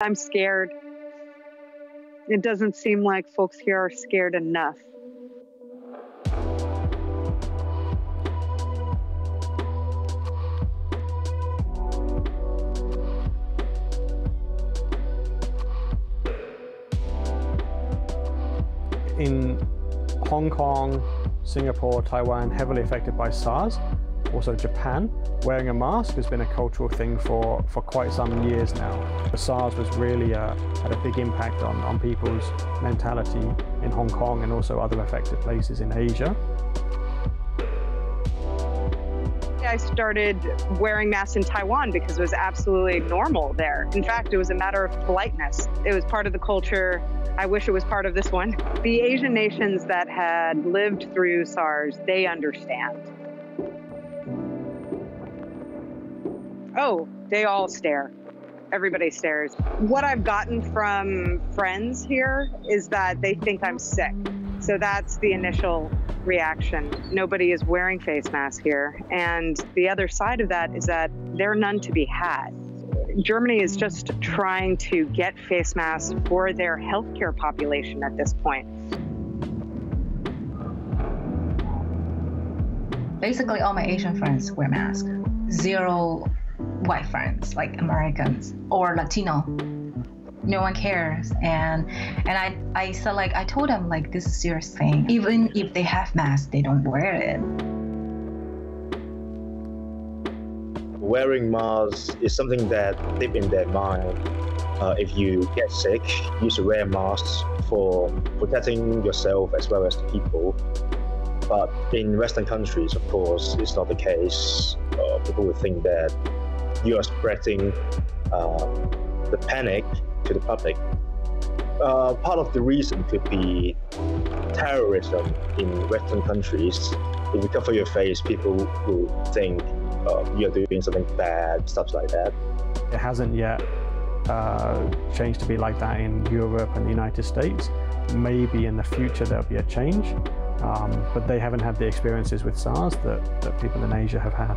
I'm scared. It doesn't seem like folks here are scared enough. In Hong Kong, Singapore, Taiwan, heavily affected by SARS, also Japan, wearing a mask has been a cultural thing for, for quite some years now. The SARS was really uh, had a big impact on, on people's mentality in Hong Kong and also other affected places in Asia. I started wearing masks in Taiwan because it was absolutely normal there. In fact, it was a matter of politeness. It was part of the culture. I wish it was part of this one. The Asian nations that had lived through SARS, they understand. Oh, they all stare. Everybody stares. What I've gotten from friends here is that they think I'm sick. So that's the initial reaction. Nobody is wearing face masks here. And the other side of that is that there are none to be had. Germany is just trying to get face masks for their healthcare population at this point. Basically, all my Asian friends wear masks. Zero white friends, like Americans or Latino. No one cares. And and i i said like i told them like this is serious thing. Even if they have masks they don't wear it. Wearing masks is something that deep in their mind uh, if you get sick you should wear masks for protecting yourself as well as the people. But in western countries of course it's not the case. Uh, people would think that you are spreading uh, the panic to the public. Uh, part of the reason could be terrorism in Western countries. If you cover your face, people will think uh, you're doing something bad, stuff like that. It hasn't yet uh, changed to be like that in Europe and the United States. Maybe in the future there'll be a change, um, but they haven't had the experiences with SARS that, that people in Asia have had.